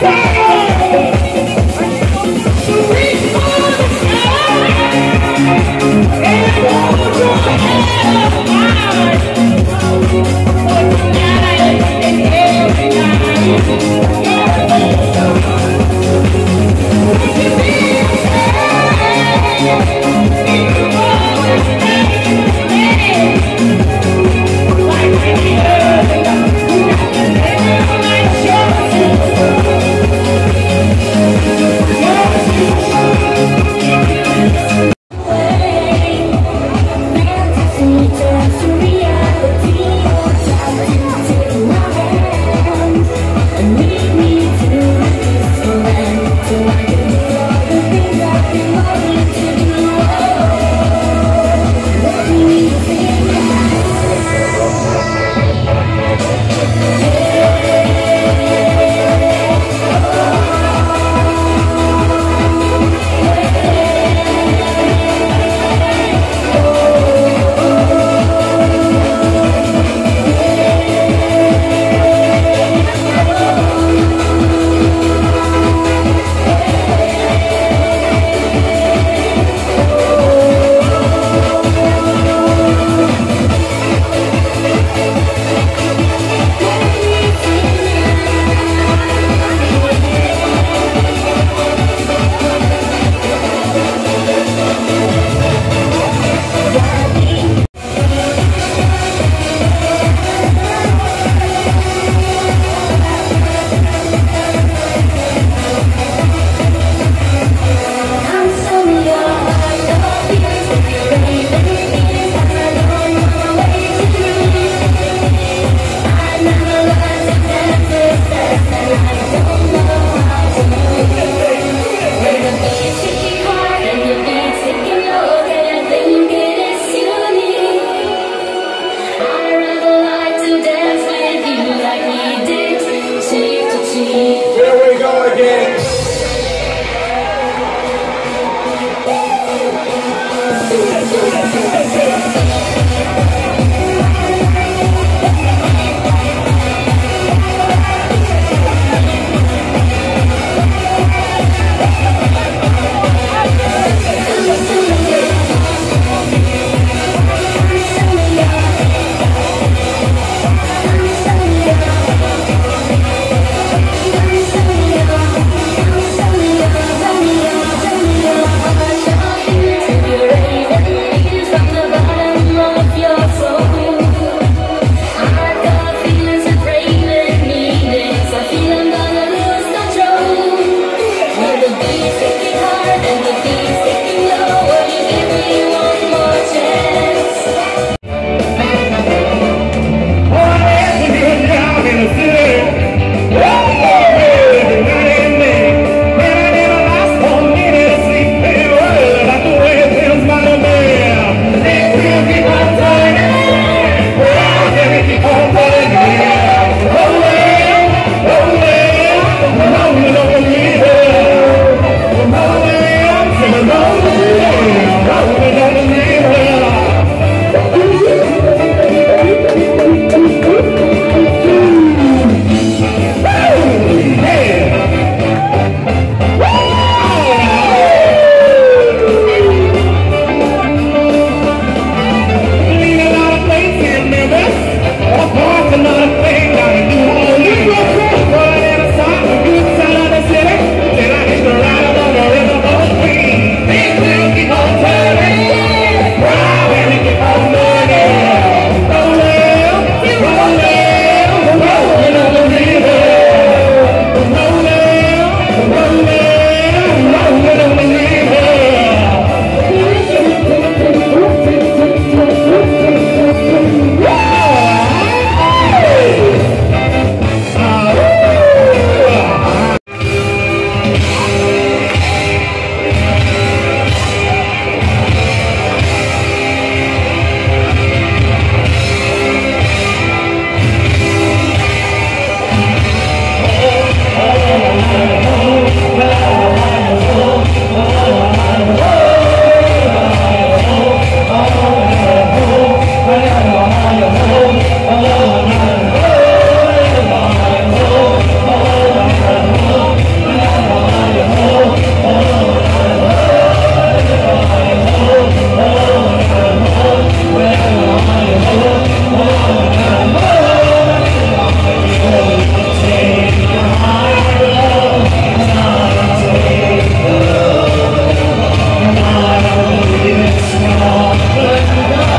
Yeah. Thank It's not the night.